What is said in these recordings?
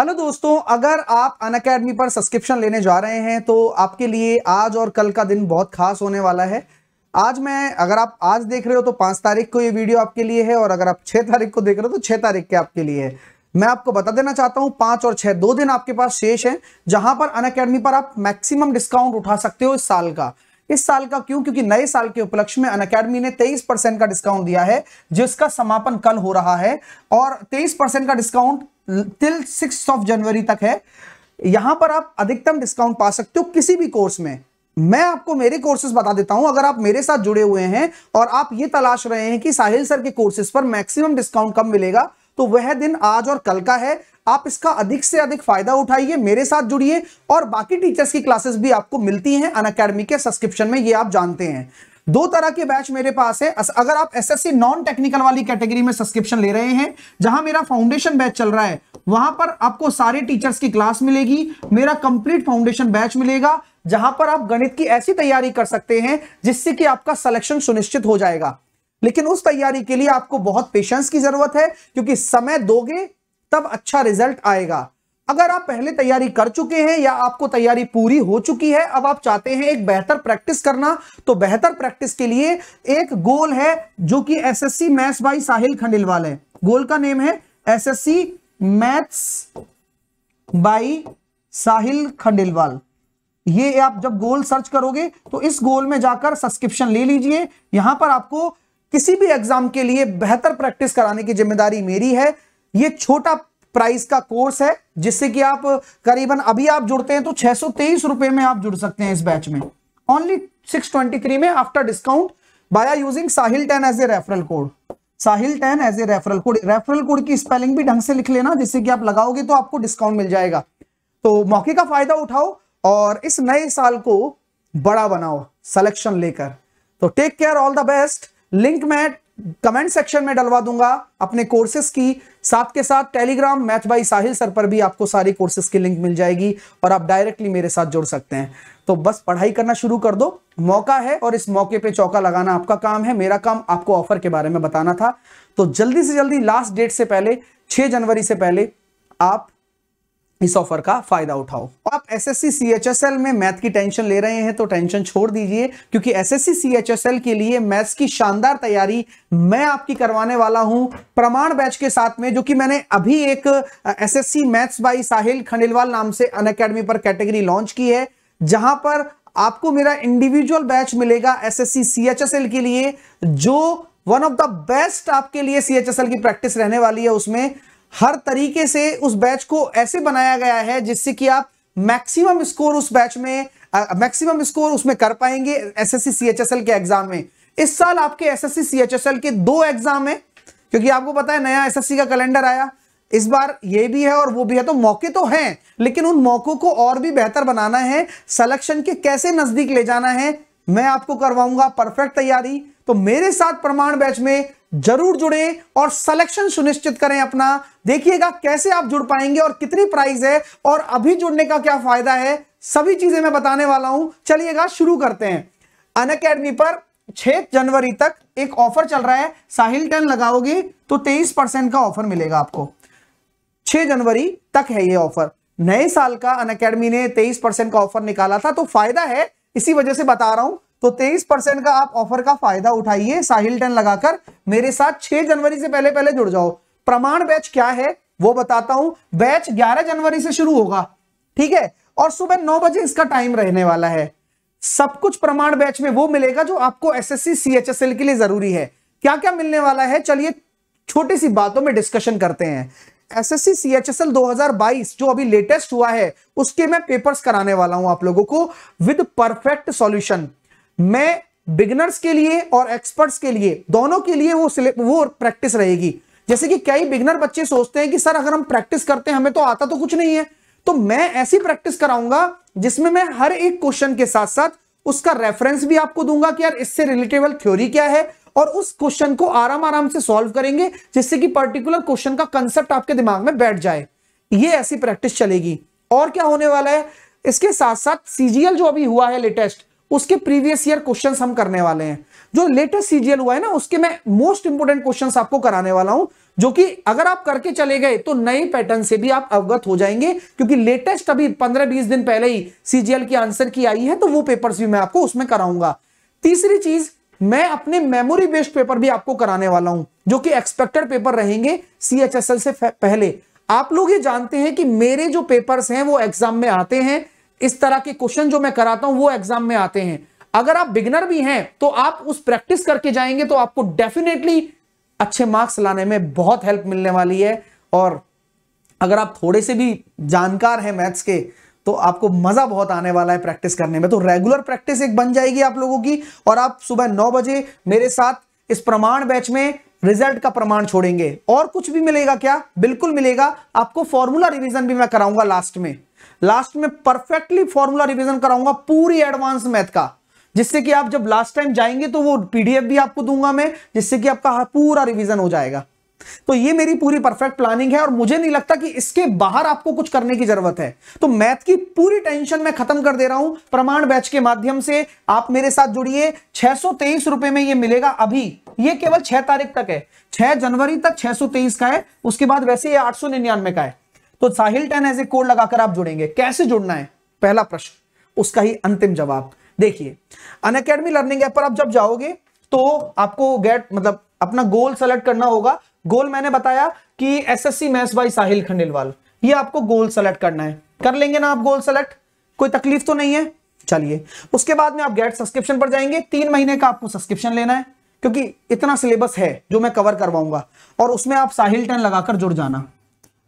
Hello दोस्तों, अगर आप अन अकेडमी पर सब्सक्रिप्शन लेने जा रहे हैं तो आपके लिए आज और कल का दिन बहुत खास होने वाला है। आज मैं, अगर आप आज देख रहे हो तो पाँच तारीख को ये वीडियो आपके लिए है, और अगर आप छह तारीख को देख रहे हो तो छह तारीख के आपके लिए है। मैं आपको बता देना चाहता हूँ, पाँच और छह, दो दिन आपके पास शेष है, जहाँ पर अन अकेडमी पर आप मैक्सिमम डिस्काउंट उठा सकते हो इस साल का। इस साल का क्यों? क्योंकि नए साल के उपलक्ष्य में अन अकेडमी ने 23 परसेंट का डिस्काउंट दिया है, जिसका समापन कल हो रहा है, और 23 परसेंट का discount till six of January तक है। यहाँ पर आप अधिकतम डिस्काउंट पा सकते हो किसी भी कोर्स में। मैं आपको मेरे कोर्सेज बता देता हूँ, अगर आप मेरे साथ जुड़े हुए हैं और आप ये तलाश रहे हैं कि साहिल सर के कोर्सेज पर मैक्सिमम डिस्काउंट कब मिलेगा तो वह दिन आज और कल का है। आप इसका अधिक से अधिक फ़ायदा उठाइए, मेरे साथ जुड़िए और बाकी टीचर्स की क्लासेस भी आपको मिलती हैं अन के सब्सक्रिप्शन में, ये आप जानते हैं। दो तरह के बैच मेरे पास है। अगर आप एसएससी नॉन टेक्निकल वाली कैटेगरी में सब्सक्रिप्शन ले रहे हैं, जहाँ मेरा फाउंडेशन बैच चल रहा है, वहाँ पर आपको सारे टीचर्स की क्लास मिलेगी, मेरा कंप्लीट फाउंडेशन बैच मिलेगा, जहाँ पर आप गणित की ऐसी तैयारी कर सकते हैं, जिससे कि आपका सिलेक्शन सुनिश्चित हो जाएगा। लेकिन उस तैयारी के लिए आपको बहुत पेशेंस की ज़रूरत है, क्योंकि समय दोगे, तब अच्छा रिज़ल्ट आएगा। अगर आप पहले तैयारी कर चुके हैं या आपको तैयारी पूरी हो चुकी है, अब आप चाहते हैं एक बेहतर प्रैक्टिस करना तो बेहतर प्रैक्टिस के लिए एक गोल है जो कि SSC maths by Sahil Khandelwal है। गोल का नेम है SSC maths by Sahil Khandelwal. ये आप जब गोल सर्च करोगे तो इस गोल में जाकर सब्सक्रिप्शन ले लीजिए। यहाँ पर आपको किसी भी एग्ज़ाम के लिए बेहतर प्रैक्टिस कराने की ज़िम्मेदारी मेरी है। ये छोटा प्राइस का कोर्स है, जिससे कि आप, करीबन अभी आप जुड़ते हैं तो छह सौ तेईस रुपए में आप जुड़ सकते हैं इस बैच में। ओनली 623 में after discount by using Sahil ten as a referral code Sahil ten as a referral code referral code की स्पेलिंग भी ढंग से लिख लेना, जिससे कि आप लगाओगे तो आपको डिस्काउंट मिल जाएगा। तो मौके का फ़ायदा उठाओ और इस नए साल को बड़ा बनाओ सिलेक्शन लेकर। तो take care all the best link मैं कमेंट सेक्शन में डलवा दूँगा अपने कोर्सेज की। साथ के साथ Telegram math by Sahil sir पर भी आपको सारी कोर्सेज की लिंक मिल जाएगी और आप डायरेक्टली मेरे साथ जुड़ सकते हैं। तो बस पढ़ाई करना शुरू कर दो। मौका है और इस मौके पे चौका लगाना आपका काम है। मेरा काम आपको ऑफ़र के बारे में बताना था। तो जल्दी से जल्दी लास्ट डेट से पहले, छह जनवरी से पहले आप इस ऑफ़र का फ़ायदा उठाओ। आप एसएससी सीएचएसएल में मैथ की टेंशन ले रहे हैं तो टेंशन छोड़ दीजिए, क्योंकि एसएससी सीएचएसएल के लिए मैथ्स की शानदार तैयारी मैं आपकी करवाने वाला हूँ प्रमाण बैच के साथ में, जो कि मैंने अभी एक SSC maths by Sahil Khandelwal नाम से अन अकेडमी पर कैटेगरी लॉन्च की है, जहाँ पर आपको मेरा इंडिविजुअल बैच मिलेगा S S C C H S CHSL के लिए, जो वन ऑफ़ द बेस्ट आपके लिए सीएचएसएल की प्रैक्टिस रहने वाली है उसमें। हर तरीके से उस बैच को ऐसे बनाया गया है जिससे कि आप मैक्सिमम स्कोर उस बैच में मैक्सिमम स्कोर उसमें कर पाएँगे एसएससी सीएचएसएल के एग्ज़ाम में। इस साल आपके एसएससी सीएचएसएल के दो एग्ज़ाम है, क्योंकि आपको पता है नया एसएससी का कैलेंडर आया। इस बार ये भी है और वो भी है तो मौके तो हैं, लेकिन उन मौकों को और भी बेहतर बनाना है। सिलेक्शन के कैसे नज़दीक ले जाना है, मैं आपको करवाऊँगा परफेक्ट तैयारी। तो मेरे साथ प्रमाण बैच में ज़रूर जुड़े और सिलेक्शन सुनिश्चित करें अपना। देखिएगा कैसे आप जुड़ पाएँगे और कितनी प्राइस है और अभी जुड़ने का क्या फ़ायदा है, सभी चीज़ें मैं बताने वाला हूँ। चलिएगा शुरू करते हैं। अन अकेडमी पर 6 जनवरी तक एक ऑफ़र चल रहा है। साहिल टेन लगाओगे तो 23 परसेंट का ऑफ़र मिलेगा आपको। 6 जनवरी तक है ये ऑफ़र नए साल का अन अकेडमी ने 23 परसेंट का ऑफ़र निकाला था तो फ़ायदा है, इसी वजह से बता रहा हूँ। तो 23 परसेंट का आप ऑफ़र का फ़ायदा उठाइए, साहिल टेन लगाकर। मेरे साथ 6 जनवरी से पहले पहले जुड़ जाओ। प्रमाण बैच क्या है, वो बताता हूँ। बैच 11 जनवरी से शुरू होगा, ठीक है? और सुबह 9 बजे इसका टाइम रहने वाला है। सब कुछ प्रमाण बैच में वो मिलेगा जो आपको एसएससी सीएचएसएल के लिए ज़रूरी है। क्या क्या मिलने वाला है? चलिए छोटी सी बातों में डिस्कशन करते हैं। एसएससी सीएचएसएल 2022 जो अभी लेटेस्ट हुआ है, उसके मैं पेपर्स कराने वाला हूँ आप लोगों को। विद परफेक्ट सॉल्यूशन मैं बिगनर्स के लिए और एक्सपर्ट्स के लिए, दोनों के लिए वो वो प्रैक्टिस रहेगी। जैसे कि कई बिगनर बच्चे सोचते हैं कि, सर, अगर हम प्रैक्टिस करते हैं, हमें तो आता तो कुछ नहीं है। तो मैं ऐसी प्रैक्टिस कराऊँगा जिसमें मैं हर एक क्वेश्चन के साथ साथ उसका रेफरेंस भी आपको दूँगा कि, यार, इससे रिलेटेबल थ्योरी क्या है? और उस क्वेश्चन को आराम आराम से सॉल्व करेंगे, जिससे कि पर्टिकुलर क्वेश्चन का कंसेप्ट आपके दिमाग में बैठ जाए। ये ऐसी प्रैक्टिस चलेगी। और क्या होने वाला है? इसके साथ साथ सीजीएल जो अभी हुआ है लेटेस्ट उसके प्रीवियस ईयर क्वेश्चंस हम करने वाले हैं। जो लेटेस्ट सीजीएल हुआ है ना, उसके मैं मोस्ट इंपोर्टेंट क्वेश्चंस आपको कराने वाला हूँ, जो कि अगर आप करके चले गए तो नए पैटर्न से भी आप अवगत हो जाएँगे, क्योंकि लेटेस्ट अभी 15-20 दिन पहले ही सीजीएल की आंसर की आई है तो वो पेपर्स भी मैं आपको उसमें कराऊँगा। तीसरी चीज़, मैं अपने मेमोरी बेस्ड पेपर भी आपको कराने वाला हूँ, जो कि एक्सपेक्टेड पेपर रहेंगे सीएचएसएल से पहले। आप लोग ये जानते हैं कि मेरे जो पेपर्स हैं, वो एग्ज़ाम में आते हैं इस तरह के क्वेश्चन जो मैं कराता हूँ, वो एग्ज़ाम में आते हैं। अगर आप बिगनर भी हैं तो आप उस प्रैक्टिस करके जाएँगे तो आपको डेफिनेटली अच्छे मार्क्स लाने में बहुत हेल्प मिलने वाली है। और अगर आप थोड़े से भी जानकार हैं मैथ्स के तो आपको मज़ा बहुत आने वाला है प्रैक्टिस करने में। तो रेगुलर प्रैक्टिस एक बन जाएगी आप लोगों की, और आप सुबह नौ बजे मेरे साथ इस प्रमाण बैच में रिज़ल्ट का प्रमाण छोड़ेंगे। और कुछ भी मिलेगा क्या? बिल्कुल मिलेगा। आपको फॉर्मूला रिवीजन भी मैं कराऊँगा लास्ट में। लास्ट में परफेक्टली फॉर्मूला रिवीजन कराऊँगा पूरी एडवांस मैथ का। जिससे कि आप जब लास्ट टाइम जाएँगे तो वो पीडीएफ भी आपको दूँगा मैं, जिससे कि आपका पूरा रिवीजन हो जाएगा। तो ये मेरी पूरी परफेक्ट प्लानिंग है और मुझे नहीं लगता कि इसके बाहर आपको कुछ करने की ज़रूरत है। तो मैथ की पूरी टेंशन मैं खत्म कर दे रहा हूँ प्रमाण बैच के माध्यम से। आप मेरे साथ जुड़िए। छह रुपए में ये मिलेगा अभी। ये केवल छह तारीख तक है। छह जनवरी तक छह सौ तेईस का है। उसके बाद वैसे ये आठ का है। तो Sahil ten as a code लगाकर आप जुड़ेंगे। कैसे जुड़ना है? पहला प्रश्न, उसका ही अंतिम जवाब। देखिए, अन लर्निंग ऐप पर आप जब जाओगे तो आपको गेट मतलब अपना गोल सेलेक्ट करना होगा। गोल मैंने बताया कि SSC maths by Sahil Khandelwal. ये आपको गोल सेलेक्ट करना है। कर लेंगे ना आप गोल सेलेक्ट कोई तकलीफ़ तो नहीं है? चलिए, उसके बाद में आप गेट सब्सक्रिप्शन पर जाएँगे। तीन महीने का आपको सब्सक्रिप्शन लेना है, क्योंकि इतना सिलेबस है जो मैं कवर करवाऊँगा। और उसमें आप साहिल टेन लगाकर जुड़ जाना।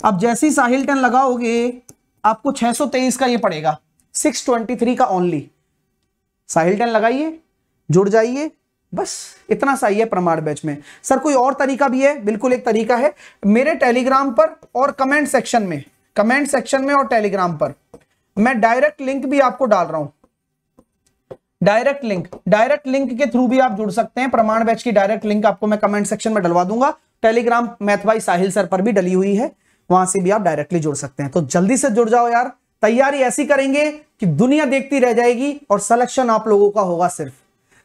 अब जैसे ही साहिल टन लगाओगे, आपको 623 का ये पड़ेगा। 623 का ओनली साहिल टन लगाइए, जुड़ जाइए, बस, इतना सा ही प्रमाण बैच में। सर, कोई और तरीका भी है? बिल्कुल एक तरीका है। मेरे टेलीग्राम पर और कमेंट सेक्शन में, कमेंट सेक्शन में और टेलीग्राम पर। मैं डायरेक्ट लिंक भी आपको डाल रहा हूँ। डायरेक्ट लिंक डायरेक्ट लिंक के थ्रू भी आप जुड़ सकते हैं। प्रमाण बैच की डायरेक्ट लिंक आपको मैं कमेंट सेक्शन में डलवा दूँगा। टेलीग्राम मैथ भाई साहिल सर पर भी डली हुई है। वहाँ से भी आप डायरेक्टली जुड़ सकते हैं। तो जल्दी से जुड़ जाओ यार। तैयारी ऐसी करेंगे कि दुनिया देखती रह जाएगी और सिलेक्शन आप लोगों का होगा सिर्फ़।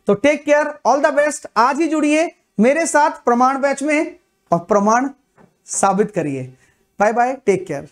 तो take care all the best आज ही जुड़िए मेरे साथ प्रमाण बैच में और प्रमाण साबित करिए। Bye bye take care